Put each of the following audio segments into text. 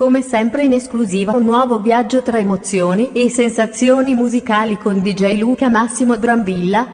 Come sempre in esclusiva un nuovo viaggio tra emozioni e sensazioni musicali con DJ Luca Massimo Drambilla.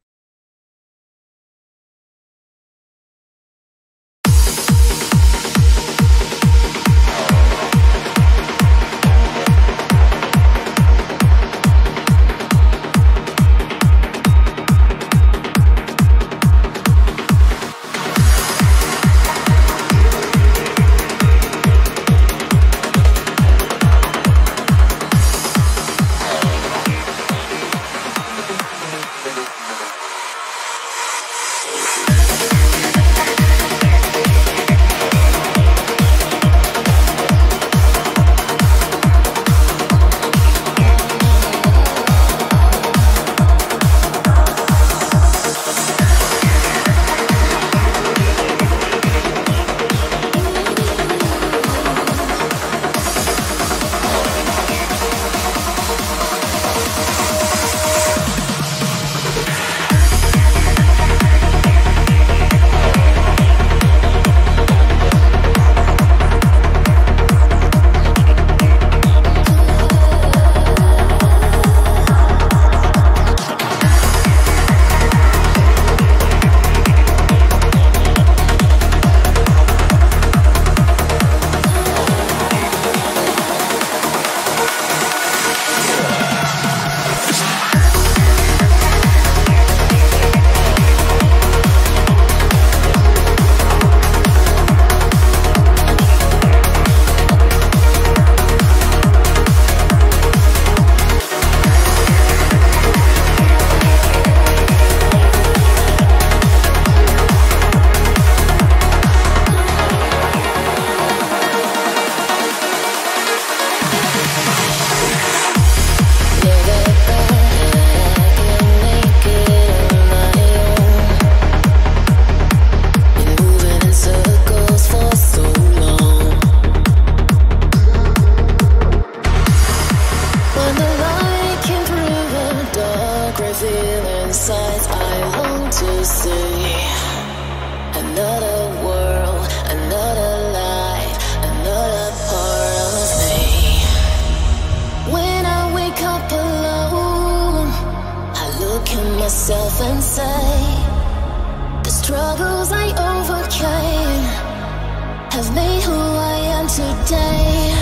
different I want to see. Another world, another life, another part of me. When I wake up alone, I look at myself and say, The struggles I overcame have made who I am today.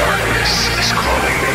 darkness is calling me.